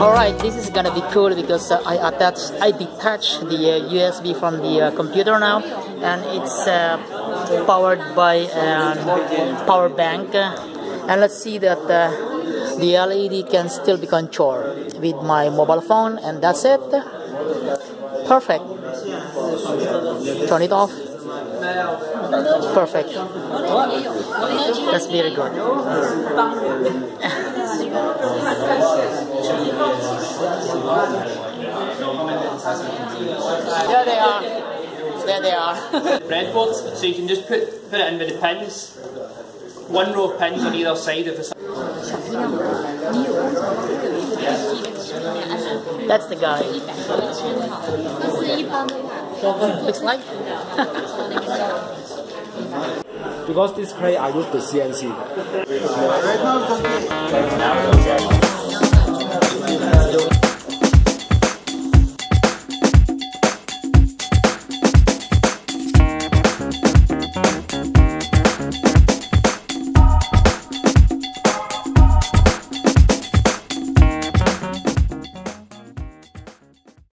Alright, this is gonna be cool because uh, I attach, I detach the uh, USB from the uh, computer now, and it's uh, powered by um, power bank. and let's see that uh, the LED can still be controlled with my mobile phone, and that's it. Perfect. Turn it off. Perfect. That's very good. there they are. There they are. breadboard, so you can just put put it in with the pins. One row of pins on either side of the. That's the guy. Looks like. Because this plate I use the CNC.